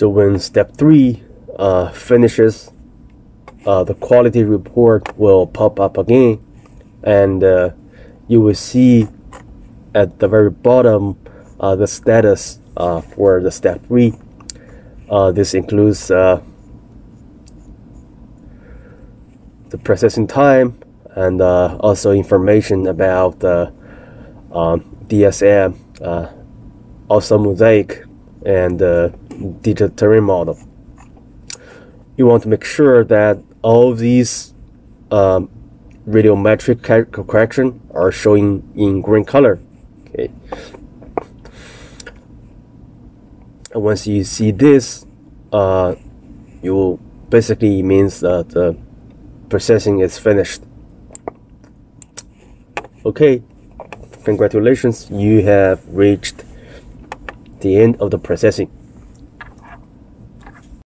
So when step three uh, finishes, uh, the quality report will pop up again, and uh, you will see at the very bottom uh, the status uh, for the step three. Uh, this includes the processing time and also information about the um, DSM, orthomosaic, and digital terrain model. You want to make sure that all these um, radiometric correction are showing in green color. Okay. And once you see this, uh, you basically means that the processing is finished. Okay, congratulations, you have reached the end of the processing.